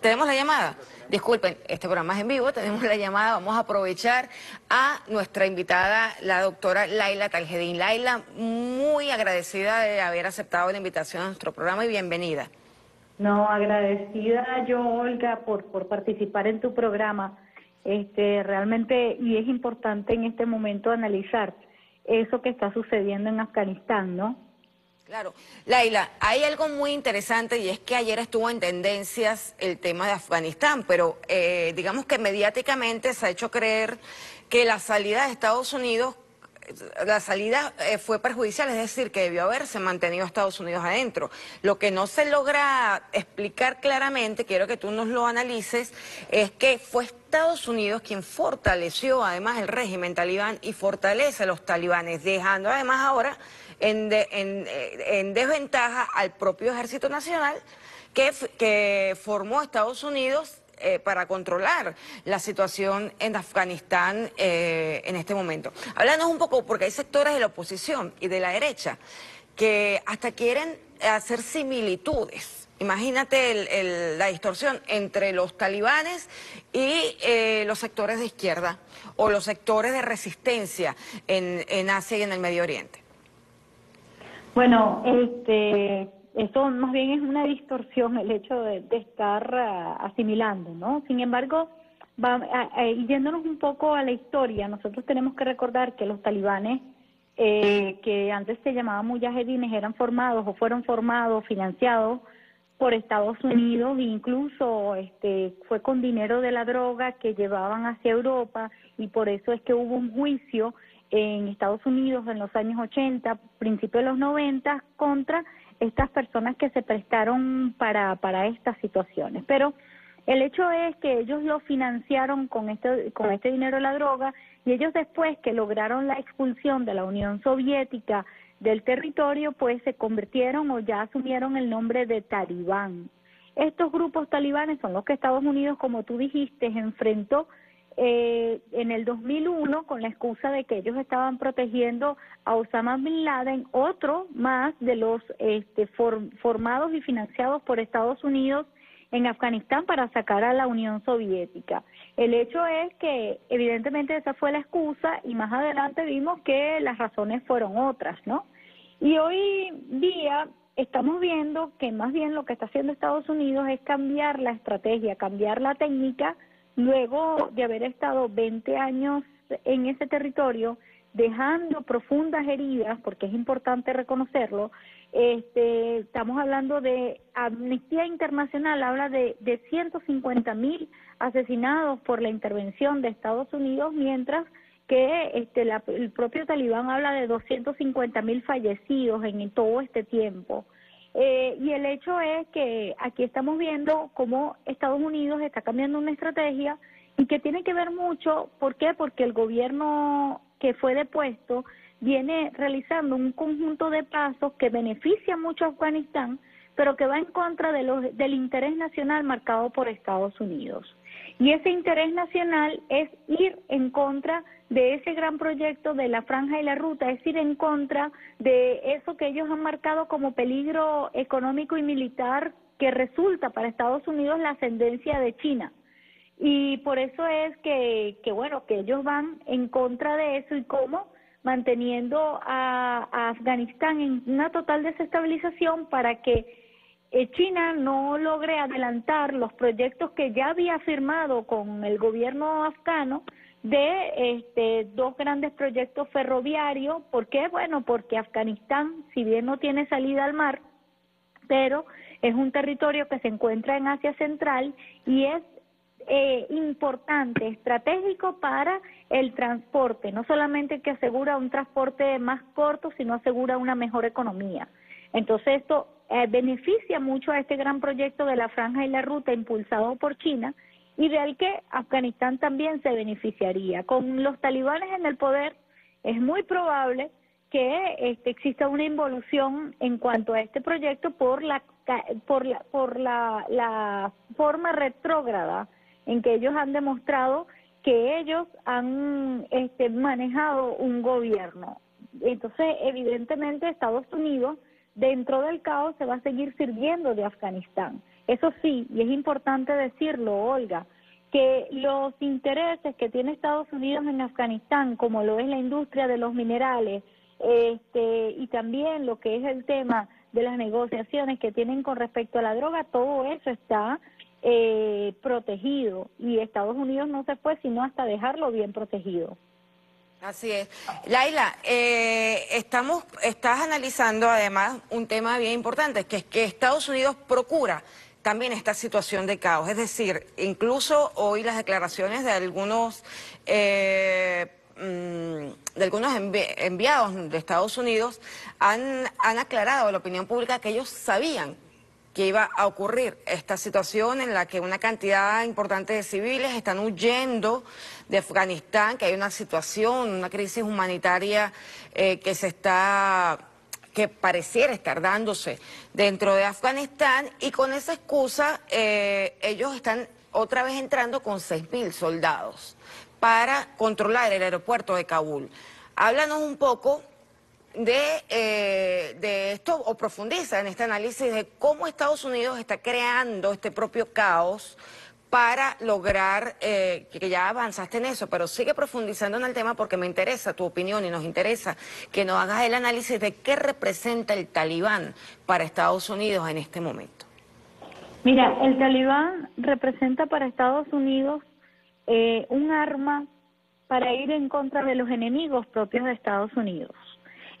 tenemos la llamada. Disculpen, este programa es en vivo, tenemos la llamada, vamos a aprovechar a nuestra invitada, la doctora Laila Taljedín. Laila, muy agradecida de haber aceptado la invitación a nuestro programa y bienvenida. No, agradecida yo, Olga, por, por participar en tu programa. Este, realmente, y es importante en este momento analizar eso que está sucediendo en Afganistán, ¿no? Claro. Laila, hay algo muy interesante y es que ayer estuvo en tendencias el tema de Afganistán, pero eh, digamos que mediáticamente se ha hecho creer que la salida de Estados Unidos, la salida eh, fue perjudicial, es decir, que debió haberse mantenido Estados Unidos adentro. Lo que no se logra explicar claramente, quiero que tú nos lo analices, es que fue Estados Unidos quien fortaleció además el régimen talibán y fortalece a los talibanes, dejando además ahora en, eh, en, desventaja al propio Ejército Nacional que, formó Estados Unidos eh, para controlar la situación en Afganistán eh, en este momento. Háblanos un poco, porque hay sectores de la oposición y de la derecha que hasta quieren hacer similitudes. Imagínate la distorsión entre los talibanes y los sectores de izquierda o los sectores de resistencia en, en Asia y en el Medio Oriente. Bueno, este, eso más bien es una distorsión el hecho de, estar ah, asimilando, ¿no? Sin embargo, va, yéndonos un poco a la historia, nosotros tenemos que recordar que los talibanes, eh, que antes se llamaban mujahedines, eran formados o fueron formados, financiados por Estados Unidos, e incluso este, fue con dinero de la droga que llevaban hacia Europa y por eso es que hubo un juicio en Estados Unidos en los años 80, principios de los 90, contra estas personas que se prestaron para, para estas situaciones. Pero el hecho es que ellos lo financiaron con este, con este dinero de la droga y ellos después que lograron la expulsión de la Unión Soviética del territorio, pues se convirtieron o ya asumieron el nombre de talibán. Estos grupos talibanes son los que Estados Unidos, como tú dijiste, enfrentó eh, en el 2001 con la excusa de que ellos estaban protegiendo a Osama Bin Laden, otro más de los este, formados y financiados por Estados Unidos en Afganistán para sacar a la Unión Soviética. El hecho es que evidentemente esa fue la excusa y más adelante vimos que las razones fueron otras, ¿no? Y hoy día estamos viendo que más bien lo que está haciendo Estados Unidos es cambiar la estrategia, cambiar la técnica luego de haber estado 20 años en ese territorio, dejando profundas heridas, porque es importante reconocerlo, este, estamos hablando de Amnistía Internacional, habla de, de 150 mil asesinados por la intervención de Estados Unidos, mientras que este, el propio talibán habla de 250 mil fallecidos en todo este tiempo. Eh, y el hecho es que aquí estamos viendo cómo Estados Unidos está cambiando una estrategia y que tiene que ver mucho, ¿por qué? Porque el gobierno que fue depuesto viene realizando un conjunto de pasos que beneficia mucho a Afganistán, pero que va en contra de los, del interés nacional marcado por Estados Unidos. Y ese interés nacional es ir en contra de ese gran proyecto de la franja y la ruta, es ir en contra de eso que ellos han marcado como peligro económico y militar que resulta para Estados Unidos la ascendencia de China. Y por eso es que, que bueno, que ellos van en contra de eso y cómo manteniendo a, Afganistán en una total desestabilización para que China no logre adelantar los proyectos que ya había firmado con el gobierno afgano de este, dos grandes proyectos ferroviarios. ¿Por qué? Bueno, porque Afganistán, si bien no tiene salida al mar, pero es un territorio que se encuentra en Asia Central y es eh, importante, estratégico para el transporte, no solamente que asegura un transporte más corto, sino asegura una mejor economía. Entonces esto eh, beneficia mucho a este gran proyecto de la franja y la ruta impulsado por China y del que Afganistán también se beneficiaría. Con los talibanes en el poder es muy probable que este, exista una involución en cuanto a este proyecto por la por la por la, la forma retrógrada en que ellos han demostrado que ellos han este, manejado un gobierno. Entonces, evidentemente, Estados Unidos dentro del caos se va a seguir sirviendo de Afganistán. Eso sí, y es importante decirlo, Olga, que los intereses que tiene Estados Unidos en Afganistán, como lo es la industria de los minerales, este, y también lo que es el tema de las negociaciones que tienen con respecto a la droga, todo eso está eh, protegido y Estados Unidos no se fue sino hasta dejarlo bien protegido. Así es. Laila, eh, estamos, estás analizando además un tema bien importante, que es que Estados Unidos procura también esta situación de caos. Es decir, incluso hoy las declaraciones de algunos, eh, mm, de algunos enviados de Estados Unidos han, han aclarado a la opinión pública que ellos sabían que iba a ocurrir esta situación en la que una cantidad importante de civiles están huyendo de Afganistán, que hay una situación, una crisis humanitaria eh, que se está que pareciera estar dándose dentro de Afganistán y con esa excusa eh, ellos están otra vez entrando con 6.000 soldados para controlar el aeropuerto de Kabul. Háblanos un poco de, eh, de esto o profundiza en este análisis de cómo Estados Unidos está creando este propio caos para lograr, eh, que ya avanzaste en eso, pero sigue profundizando en el tema porque me interesa tu opinión y nos interesa que nos hagas el análisis de qué representa el talibán para Estados Unidos en este momento. Mira, el talibán representa para Estados Unidos eh, un arma para ir en contra de los enemigos propios de Estados Unidos.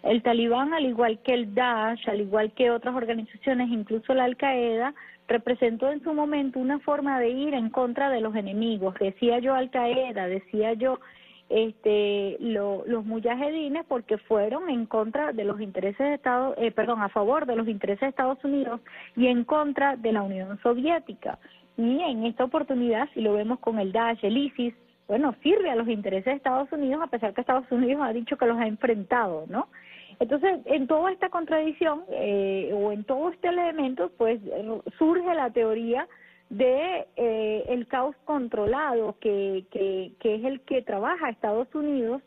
El talibán, al igual que el Daesh, al igual que otras organizaciones, incluso la Al-Qaeda, representó en su momento una forma de ir en contra de los enemigos. Decía yo Al-Qaeda, decía yo este, los mujahedines porque fueron en contra de los intereses de Estados, eh, perdón, a favor de los intereses de Estados Unidos y en contra de la Unión Soviética. Y en esta oportunidad, si lo vemos con el Daesh, el ISIS, bueno, sirve a los intereses de Estados Unidos, a pesar que Estados Unidos ha dicho que los ha enfrentado, ¿no? Entonces, en toda esta contradicción eh, o en todo este elemento, pues surge la teoría de eh, el caos controlado que, que, que es el que trabaja Estados Unidos,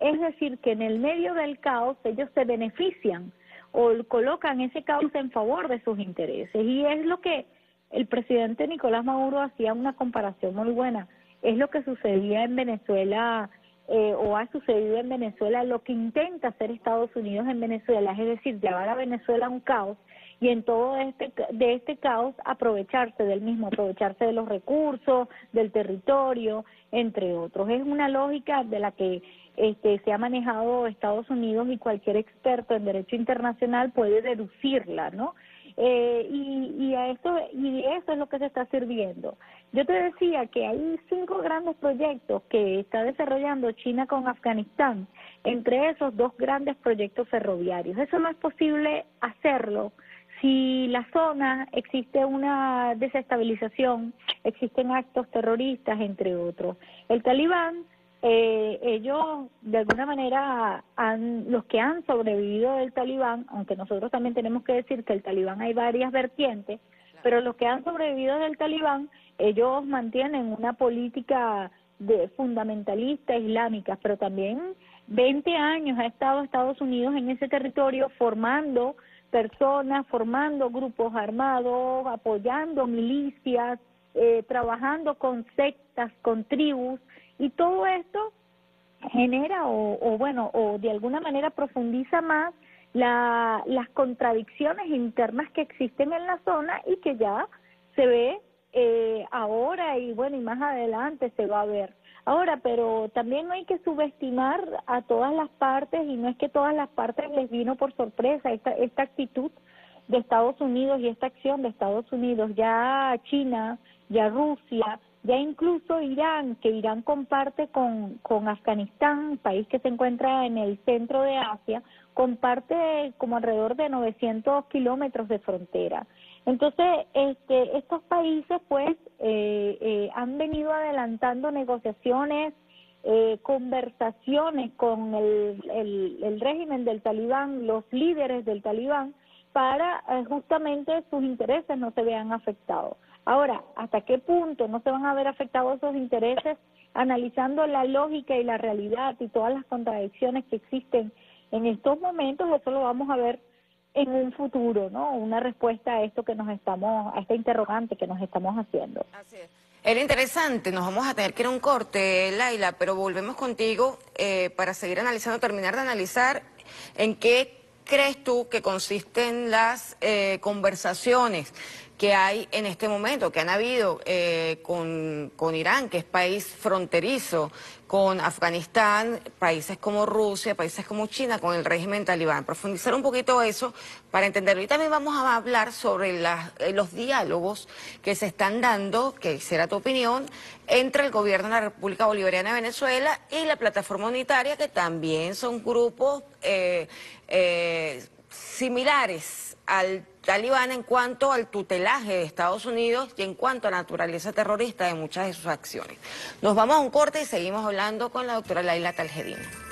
es decir, que en el medio del caos ellos se benefician o colocan ese caos en favor de sus intereses. Y es lo que el presidente Nicolás Maduro hacía una comparación muy buena. Es lo que sucedía en Venezuela eh, o ha sucedido en Venezuela lo que intenta hacer Estados Unidos en Venezuela, es decir, llevar a Venezuela a un caos y en todo este de este caos aprovecharse del mismo, aprovecharse de los recursos, del territorio, entre otros. Es una lógica de la que este, se ha manejado Estados Unidos y cualquier experto en derecho internacional puede deducirla, ¿no? Eh, y, y, a esto, y eso es lo que se está sirviendo. Yo te decía que hay cinco grandes proyectos que está desarrollando China con Afganistán, entre esos dos grandes proyectos ferroviarios. Eso no es posible hacerlo si la zona existe una desestabilización, existen actos terroristas, entre otros. El talibán eh, ellos de alguna manera han, los que han sobrevivido del talibán, aunque nosotros también tenemos que decir que el talibán hay varias vertientes, pero los que han sobrevivido del talibán, ellos mantienen una política de fundamentalista islámica, pero también 20 años ha estado Estados Unidos en ese territorio formando personas, formando grupos armados, apoyando milicias, eh, trabajando con sectas, con tribus, y todo esto genera o, bueno, o de alguna manera profundiza más la, las contradicciones internas que existen en la zona y que ya se ve eh, ahora y bueno, y más adelante se va a ver. Ahora, pero también no hay que subestimar a todas las partes y no es que todas las partes les vino por sorpresa esta, esta actitud de Estados Unidos y esta acción de Estados Unidos. Ya China, ya Rusia, ya incluso Irán, que Irán comparte con, con Afganistán, país que se encuentra en el centro de Asia, comparte como alrededor de 900 kilómetros de frontera. Entonces, este, estos países pues eh, eh, han venido adelantando negociaciones, eh, conversaciones con el, el, el régimen del talibán, los líderes del talibán, para justamente sus intereses no se vean afectados. Ahora, ¿hasta qué punto no se van a ver afectados esos intereses analizando la lógica y la realidad y todas las contradicciones que existen en estos momentos? Eso lo vamos a ver en un futuro, ¿no? Una respuesta a esto que nos estamos, a este interrogante que nos estamos haciendo. Así es. Era interesante, nos vamos a tener que ir a un corte, Laila, pero volvemos contigo eh, para seguir analizando, terminar de analizar en qué crees tú que consisten las eh, conversaciones que hay en este momento, que han habido eh, con, con, Irán, que es país fronterizo, con Afganistán, países como Rusia, países como China, con el régimen talibán. Profundizar un poquito eso para entenderlo. Y también vamos a hablar sobre eh, los diálogos que se están dando, que será tu opinión, entre el gobierno de la República Bolivariana de Venezuela y la plataforma unitaria, que también son grupos eh, similares al talibán en cuanto al tutelaje de Estados Unidos y en cuanto a la naturaleza terrorista de muchas de sus acciones. Nos vamos a un corte y seguimos hablando con la doctora Laila Taljedina.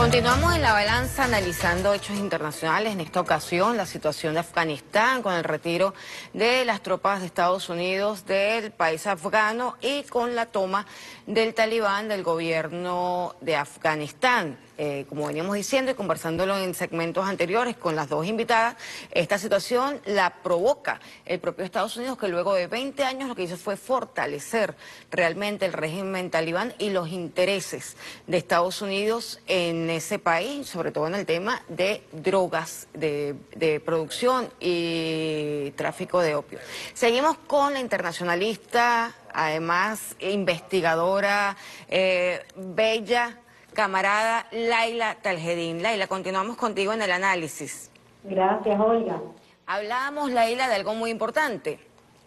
Continuamos en la balanza analizando hechos internacionales, en esta ocasión la situación de Afganistán con el retiro de las tropas de Estados Unidos del país afgano y con la toma del talibán del gobierno de Afganistán. Eh, como veníamos diciendo y conversándolo en segmentos anteriores con las dos invitadas, esta situación la provoca el propio Estados Unidos, que luego de 20 años lo que hizo fue fortalecer realmente el régimen talibán y los intereses de Estados Unidos en ese país, sobre todo en el tema de drogas, de, producción y tráfico de opio. Seguimos con la internacionalista, además investigadora, eh, bella camarada Laila Taljedín. Laila, continuamos contigo en el análisis. Gracias, Olga. Hablábamos, Laila, de algo muy importante,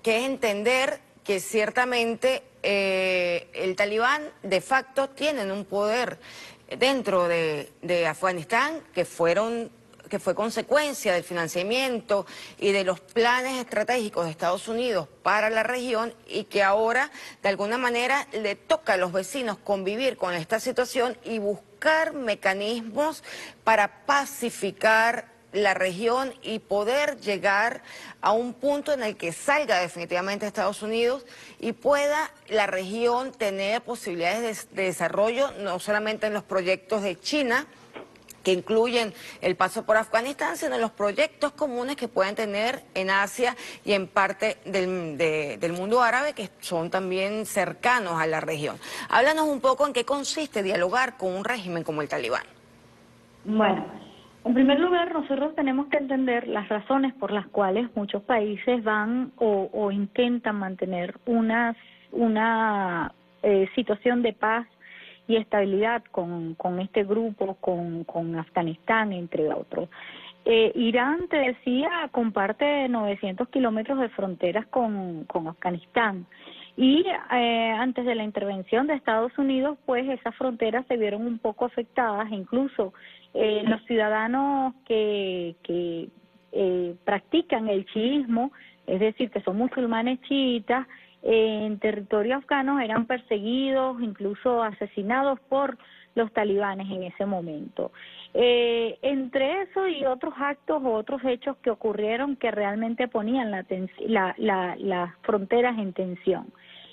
que es entender que ciertamente eh, el talibán de facto tienen un poder dentro de, de Afganistán que fueron que fue consecuencia del financiamiento y de los planes estratégicos de Estados Unidos para la región y que ahora de alguna manera le toca a los vecinos convivir con esta situación y buscar mecanismos para pacificar la región y poder llegar a un punto en el que salga definitivamente Estados Unidos y pueda la región tener posibilidades de, de desarrollo, no solamente en los proyectos de China, que incluyen el paso por Afganistán, sino los proyectos comunes que pueden tener en Asia y en parte del, del mundo árabe, que son también cercanos a la región. Háblanos un poco en qué consiste dialogar con un régimen como el talibán. Bueno, en primer lugar, nosotros tenemos que entender las razones por las cuales muchos países van o, o intentan mantener una, una eh, situación de paz y estabilidad con, con este grupo, con, con Afganistán, entre otros. Eh, Irán, te decía, comparte 900 kilómetros de fronteras con, con Afganistán. Y eh, antes de la intervención de Estados Unidos, pues esas fronteras se vieron un poco afectadas, incluso eh, los ciudadanos que, que eh, practican el chiismo, es decir, que son musulmanes chiitas, en territorio afgano eran perseguidos, incluso asesinados por los talibanes en ese momento. Eh, entre eso y otros actos o otros hechos que ocurrieron que realmente ponían la, la, la, las fronteras en tensión.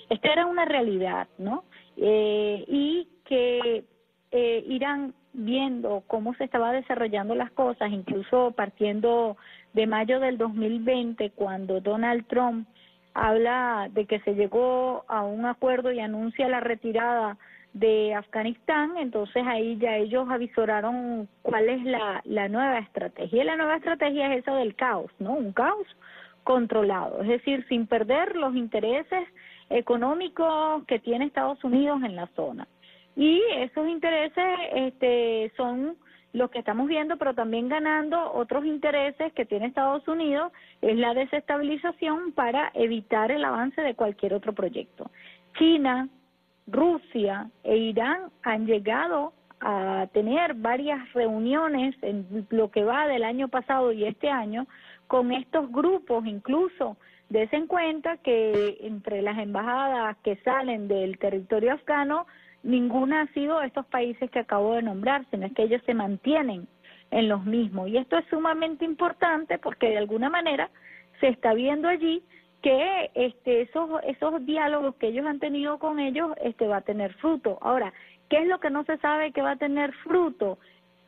Esta era una realidad, ¿no? Eh, y que eh, Irán, viendo cómo se estaba desarrollando las cosas, incluso partiendo de mayo del 2020, cuando Donald Trump habla de que se llegó a un acuerdo y anuncia la retirada de Afganistán, entonces ahí ya ellos avisoraron cuál es la, la nueva estrategia. Y la nueva estrategia es esa del caos, ¿no? Un caos controlado, es decir, sin perder los intereses económicos que tiene Estados Unidos en la zona. Y esos intereses este, son lo que estamos viendo, pero también ganando otros intereses que tiene Estados Unidos, es la desestabilización para evitar el avance de cualquier otro proyecto. China, Rusia e Irán han llegado a tener varias reuniones en lo que va del año pasado y este año con estos grupos, incluso desen cuenta que entre las embajadas que salen del territorio afgano ninguna ha sido estos países que acabo de nombrar, sino es que ellos se mantienen en los mismos. Y esto es sumamente importante porque de alguna manera se está viendo allí que este, esos, esos diálogos que ellos han tenido con ellos este, va a tener fruto. Ahora, ¿qué es lo que no se sabe que va a tener fruto?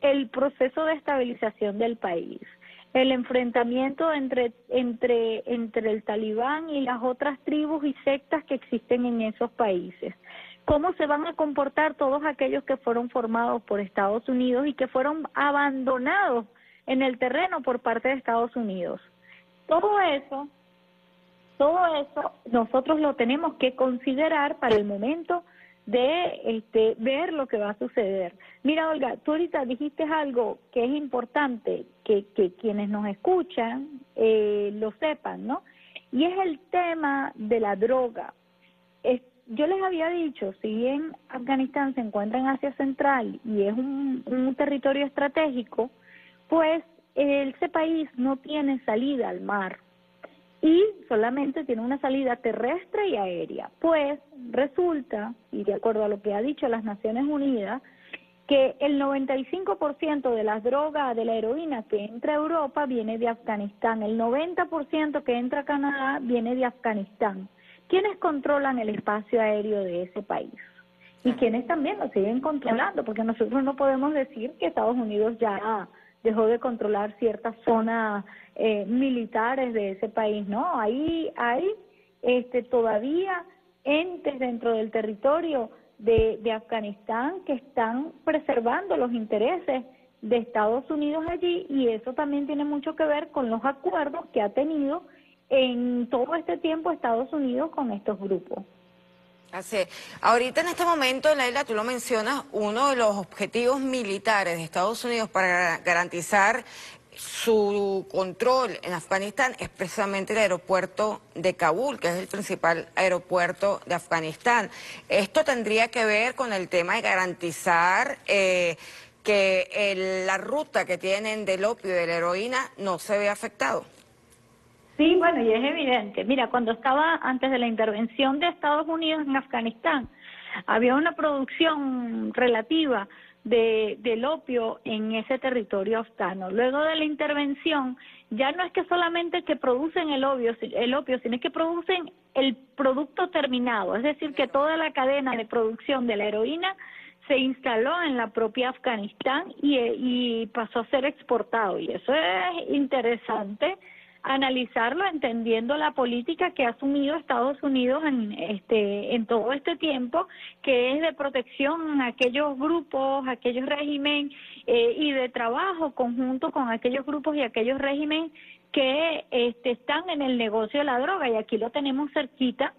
El proceso de estabilización del país el enfrentamiento entre, entre, entre el talibán y las otras tribus y sectas que existen en esos países. ¿Cómo se van a comportar todos aquellos que fueron formados por Estados Unidos y que fueron abandonados en el terreno por parte de Estados Unidos? Todo eso, todo eso nosotros lo tenemos que considerar para el momento de este, ver lo que va a suceder. Mira, Olga, tú ahorita dijiste algo que es importante que, que quienes nos escuchan eh, lo sepan, ¿no? Y es el tema de la droga. Yo les había dicho, si bien Afganistán se encuentra en Asia Central y es un, territorio estratégico, pues ese país no tiene salida al mar y solamente tiene una salida terrestre y aérea. Pues resulta, y de acuerdo a lo que ha dicho las Naciones Unidas, que el 95% de las drogas, de la heroína que entra a Europa viene de Afganistán, el 90% que entra a Canadá viene de Afganistán. ¿Quiénes controlan el espacio aéreo de ese país? Y quienes también lo siguen controlando, porque nosotros no podemos decir que Estados Unidos ya dejó de controlar ciertas zonas eh, militares de ese país, ¿no? Ahí hay este, todavía entes dentro del territorio de, de Afganistán que están preservando los intereses de Estados Unidos allí y eso también tiene mucho que ver con los acuerdos que ha tenido en todo este tiempo Estados Unidos con estos grupos. Así Ahorita en este momento, Leila, tú lo mencionas, uno de los objetivos militares de Estados Unidos para garantizar su control en Afganistán es precisamente el aeropuerto de Kabul, que es el principal aeropuerto de Afganistán. Esto tendría que ver con el tema de garantizar eh, que la ruta que tienen del opio y de la heroína no se vea afectado. Sí, bueno, y es evidente. Mira, cuando estaba antes de la intervención de Estados Unidos en Afganistán, había una producción relativa de, del opio en ese territorio afgano. Luego de la intervención, ya no es que solamente que producen el opio, el opio, sino que producen el producto terminado, es decir, que toda la cadena de producción de la heroína se instaló en la propia Afganistán y, y pasó a ser exportado. Y eso es interesante analizarlo entendiendo la política que ha asumido Estados Unidos en este en todo este tiempo que es de protección a aquellos grupos, aquellos regímenes eh, y de trabajo conjunto con aquellos grupos y aquellos regímenes que este, están en el negocio de la droga. Y aquí lo tenemos cerquita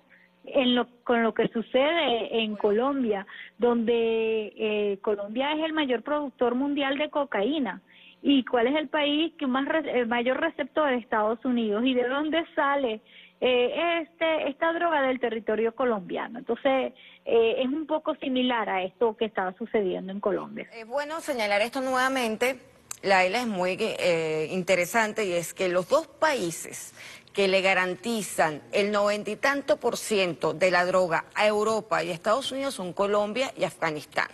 en lo, con lo que sucede en Colombia, donde eh, Colombia es el mayor productor mundial de cocaína y cuál es el país que más el mayor receptor de Estados Unidos y de dónde sale eh, este esta droga del territorio colombiano. Entonces, eh, es un poco similar a esto que estaba sucediendo en Colombia. Es bueno señalar esto nuevamente. Laila es muy eh, interesante y es que los dos países que le garantizan el noventa y tanto por ciento de la droga a Europa y Estados Unidos son Colombia y Afganistán.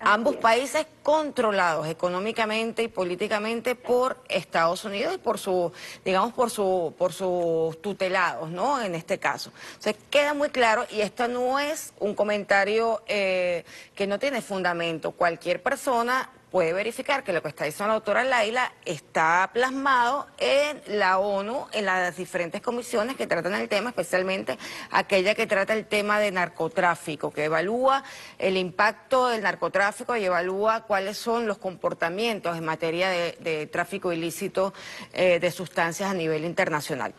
Ambos países controlados económicamente y políticamente por Estados Unidos y por su, digamos, por su, por sus tutelados, ¿no? En este caso. Entonces queda muy claro y esto no es un comentario eh, que no tiene fundamento. Cualquier persona puede verificar que lo que está diciendo la doctora Laila está plasmado en la ONU, en las diferentes comisiones que tratan el tema, especialmente aquella que trata el tema de narcotráfico, que evalúa el impacto del narcotráfico y evalúa cuáles son los comportamientos en materia de, tráfico ilícito eh, de sustancias a nivel internacional.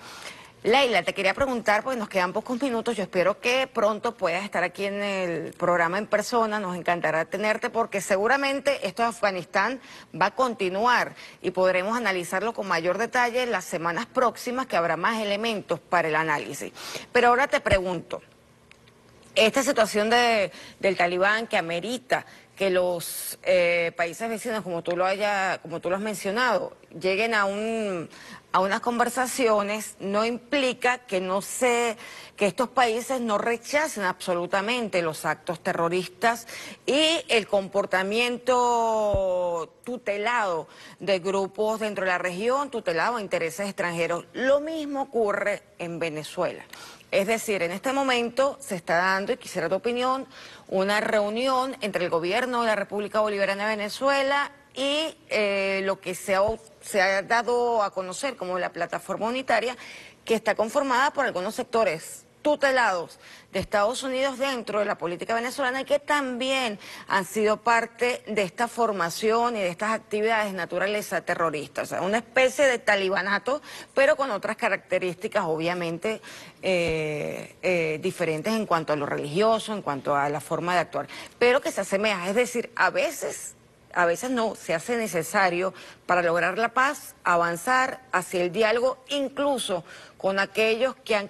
Leila, te quería preguntar, porque nos quedan pocos minutos, yo espero que pronto puedas estar aquí en el programa en persona, nos encantará tenerte porque seguramente esto de Afganistán va a continuar y podremos analizarlo con mayor detalle en las semanas próximas que habrá más elementos para el análisis. Pero ahora te pregunto, esta situación de, del talibán que amerita que los eh, países vecinos, como tú lo haya, como tú lo has mencionado, lleguen a un a unas conversaciones no implica que no se que estos países no rechacen absolutamente los actos terroristas y el comportamiento tutelado de grupos dentro de la región, tutelado a intereses extranjeros. Lo mismo ocurre en Venezuela. Es decir, en este momento se está dando, y quisiera tu opinión, una reunión entre el gobierno de la República Bolivariana de Venezuela y eh, lo que se ha, se ha dado a conocer como la plataforma unitaria, que está conformada por algunos sectores tutelados de Estados Unidos dentro de la política venezolana y que también han sido parte de esta formación y de estas actividades naturaleza terroristas. O sea, una especie de talibanato, pero con otras características obviamente eh, eh, diferentes en cuanto a lo religioso, en cuanto a la forma de actuar, pero que se asemeja. Es decir, a veces a veces no, se hace necesario para lograr la paz, avanzar hacia el diálogo, incluso con aquellos que han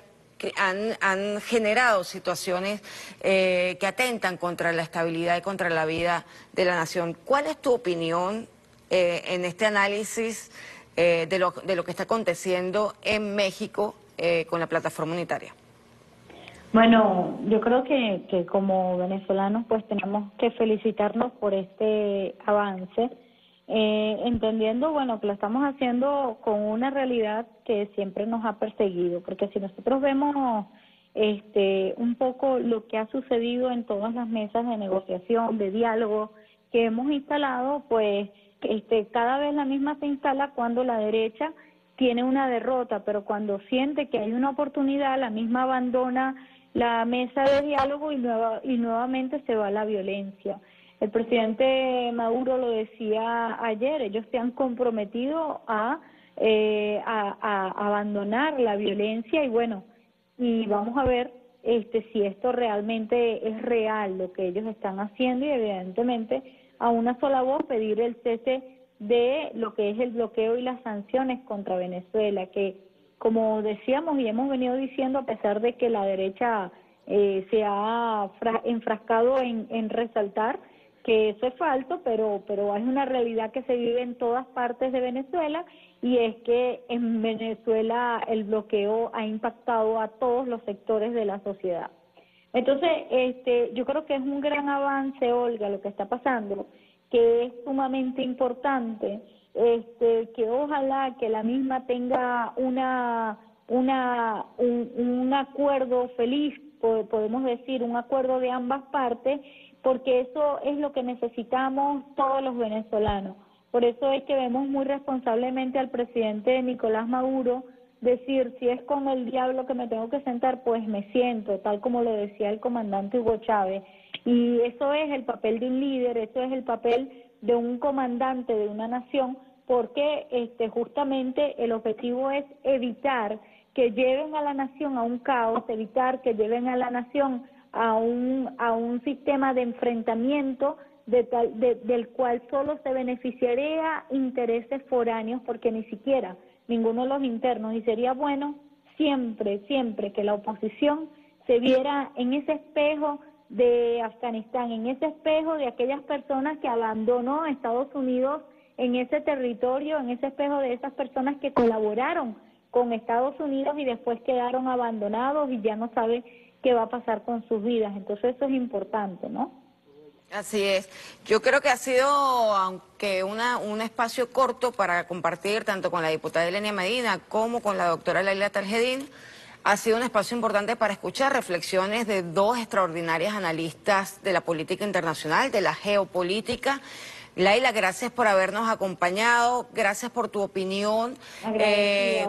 han, generado situaciones eh, que atentan contra la estabilidad y contra la vida de la nación. ¿Cuál es tu opinión eh, en este análisis eh, de, lo, de, lo, que está aconteciendo en México con la plataforma unitaria? Bueno, yo creo que, que como venezolanos pues tenemos que felicitarnos por este avance eh, entendiendo, bueno, que lo estamos haciendo con una realidad que siempre nos ha perseguido, porque si nosotros vemos este un poco lo que ha sucedido en todas las mesas de negociación, de diálogo que hemos instalado, pues este cada vez la misma se instala cuando la derecha tiene una derrota, pero cuando siente que hay una oportunidad, la misma abandona la mesa de diálogo y, nueva, y nuevamente se va a la violencia. El presidente Maduro lo decía ayer, ellos se han comprometido eh, a, a, abandonar la violencia y bueno, y vamos a ver este si esto realmente es real lo que ellos están haciendo y evidentemente a una sola voz pedir el cese de lo que es el bloqueo y las sanciones contra Venezuela, que como decíamos y hemos venido diciendo, a pesar de que la derecha eh, se ha enfrascado en, en resaltar que eso es falso, pero, pero hay una realidad que se vive en todas partes de Venezuela y es que en Venezuela el bloqueo ha impactado a todos los sectores de la sociedad. Entonces, este, yo creo que es un gran avance, Olga, lo que está pasando, que es sumamente importante, este, que ojalá que la misma tenga una, una, un, un acuerdo feliz, podemos decir, un acuerdo de ambas partes porque eso es lo que necesitamos todos los venezolanos. Por eso es que vemos muy responsablemente al presidente Nicolás Maduro decir, si es con el diablo que me tengo que sentar, pues me siento, tal como lo decía el comandante Hugo Chávez. Y eso es el papel de un líder, eso es el papel de un comandante de una nación, porque este, justamente el objetivo es evitar que lleven a la nación a un caos, evitar que lleven a la nación a un, a un sistema de enfrentamiento de tal, del cual solo se beneficiaría intereses foráneos porque ni siquiera ninguno de los internos y sería bueno siempre, siempre que la oposición se viera en ese espejo de Afganistán, en ese espejo de aquellas personas que abandonó a Estados Unidos en ese territorio, en ese espejo de esas personas que colaboraron con Estados Unidos y después quedaron abandonados y ya no sabe qué va a pasar con sus vidas. Entonces eso es importante, ¿no? Así es. Yo creo que ha sido, aunque una, un espacio corto para compartir tanto con la diputada Elena Medina como con la doctora Laila Taljedín, ha sido un espacio importante para escuchar reflexiones de dos extraordinarias analistas de la política internacional, de la geopolítica. Laila, gracias por habernos acompañado, gracias por tu opinión eh,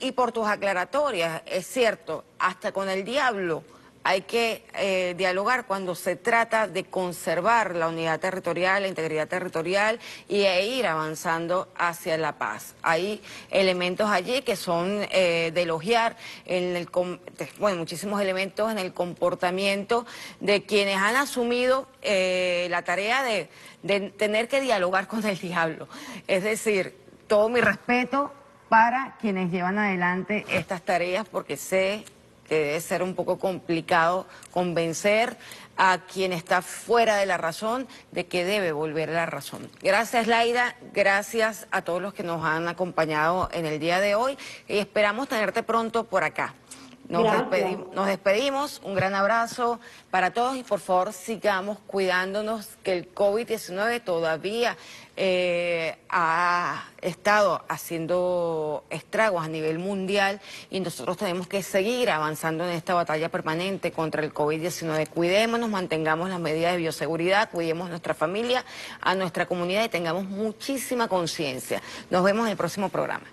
y por tus aclaratorias. Es cierto, hasta con el diablo hay que eh, dialogar cuando se trata de conservar la unidad territorial, la integridad territorial y e ir avanzando hacia la paz. Hay elementos allí que son eh, de elogiar, en el, bueno, muchísimos elementos en el comportamiento de quienes han asumido eh, la tarea de, de tener que dialogar con el diablo. Es decir, todo mi respeto para quienes llevan adelante estas tareas porque sé que debe ser un poco complicado convencer a quien está fuera de la razón de que debe volver a la razón. Gracias Laida, gracias a todos los que nos han acompañado en el día de hoy y esperamos tenerte pronto por acá. Nos despedimos, nos despedimos, un gran abrazo para todos y por favor sigamos cuidándonos que el COVID-19 todavía eh, ha estado haciendo estragos a nivel mundial y nosotros tenemos que seguir avanzando en esta batalla permanente contra el COVID-19. Cuidémonos, mantengamos las medidas de bioseguridad, cuidemos a nuestra familia, a nuestra comunidad y tengamos muchísima conciencia. Nos vemos en el próximo programa.